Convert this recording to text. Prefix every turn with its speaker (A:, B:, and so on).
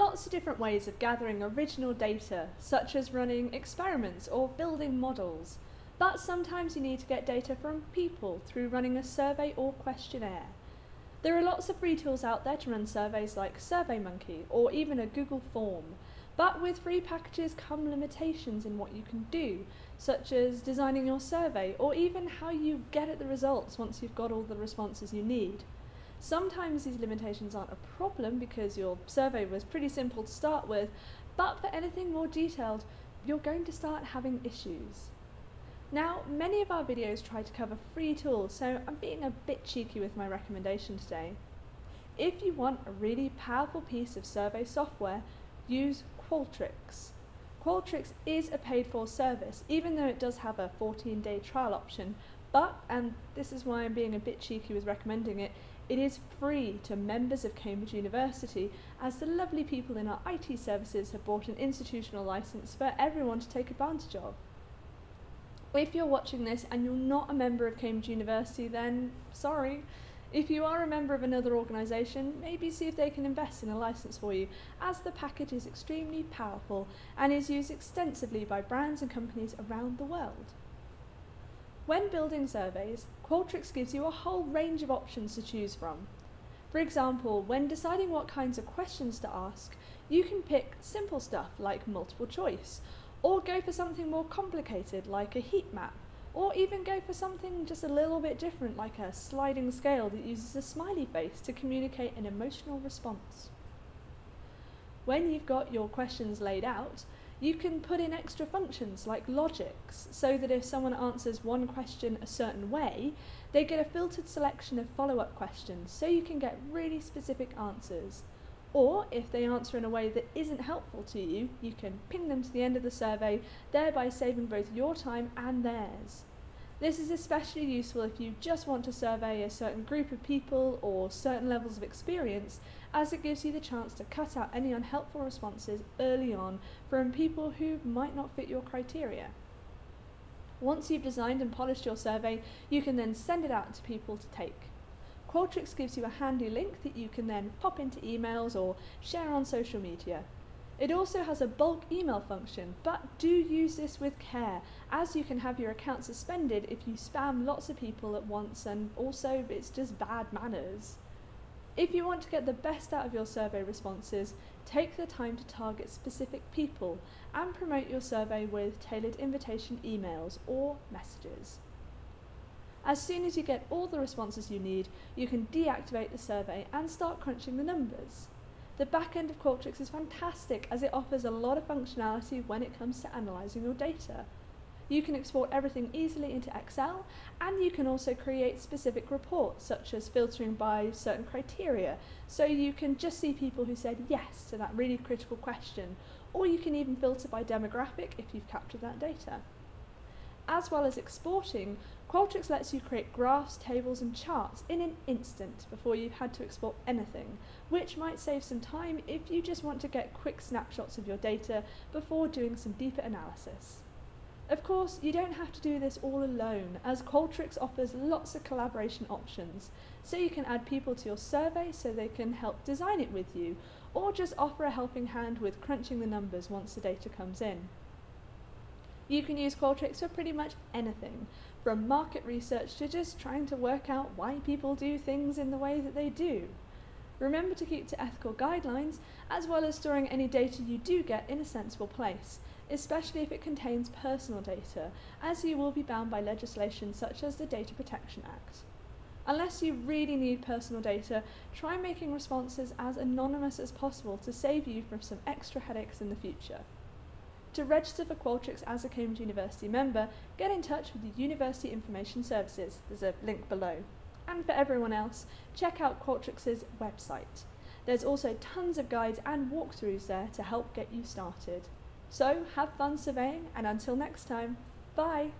A: lots of different ways of gathering original data, such as running experiments or building models. But sometimes you need to get data from people through running a survey or questionnaire. There are lots of free tools out there to run surveys like SurveyMonkey or even a Google form. But with free packages come limitations in what you can do, such as designing your survey or even how you get at the results once you've got all the responses you need. Sometimes these limitations aren't a problem because your survey was pretty simple to start with, but for anything more detailed, you're going to start having issues. Now, many of our videos try to cover free tools, so I'm being a bit cheeky with my recommendation today. If you want a really powerful piece of survey software, use Qualtrics. Qualtrics is a paid for service, even though it does have a 14 day trial option, but, and this is why I'm being a bit cheeky with recommending it, it is free to members of Cambridge University, as the lovely people in our IT services have bought an institutional license for everyone to take advantage of. If you're watching this and you're not a member of Cambridge University, then sorry. If you are a member of another organisation, maybe see if they can invest in a licence for you, as the package is extremely powerful and is used extensively by brands and companies around the world. When building surveys, Qualtrics gives you a whole range of options to choose from. For example, when deciding what kinds of questions to ask, you can pick simple stuff like multiple choice, or go for something more complicated like a heat map, or even go for something just a little bit different like a sliding scale that uses a smiley face to communicate an emotional response. When you've got your questions laid out, you can put in extra functions like logics so that if someone answers one question a certain way, they get a filtered selection of follow-up questions so you can get really specific answers. Or if they answer in a way that isn't helpful to you, you can ping them to the end of the survey, thereby saving both your time and theirs. This is especially useful if you just want to survey a certain group of people or certain levels of experience, as it gives you the chance to cut out any unhelpful responses early on from people who might not fit your criteria. Once you've designed and polished your survey, you can then send it out to people to take. Qualtrics gives you a handy link that you can then pop into emails or share on social media. It also has a bulk email function, but do use this with care, as you can have your account suspended if you spam lots of people at once and also it's just bad manners. If you want to get the best out of your survey responses, take the time to target specific people and promote your survey with tailored invitation emails or messages. As soon as you get all the responses you need, you can deactivate the survey and start crunching the numbers. The back end of Qualtrics is fantastic as it offers a lot of functionality when it comes to analysing your data. You can export everything easily into Excel and you can also create specific reports such as filtering by certain criteria so you can just see people who said yes to that really critical question or you can even filter by demographic if you've captured that data. As well as exporting, Qualtrics lets you create graphs, tables and charts in an instant before you've had to export anything, which might save some time if you just want to get quick snapshots of your data before doing some deeper analysis. Of course, you don't have to do this all alone, as Qualtrics offers lots of collaboration options, so you can add people to your survey so they can help design it with you, or just offer a helping hand with crunching the numbers once the data comes in. You can use Qualtrics for pretty much anything, from market research to just trying to work out why people do things in the way that they do. Remember to keep to ethical guidelines, as well as storing any data you do get in a sensible place, especially if it contains personal data, as you will be bound by legislation such as the Data Protection Act. Unless you really need personal data, try making responses as anonymous as possible to save you from some extra headaches in the future. To register for Qualtrics as a Cambridge University member, get in touch with the University Information Services. There's a link below. And for everyone else, check out Qualtrics' website. There's also tons of guides and walkthroughs there to help get you started. So have fun surveying, and until next time, bye!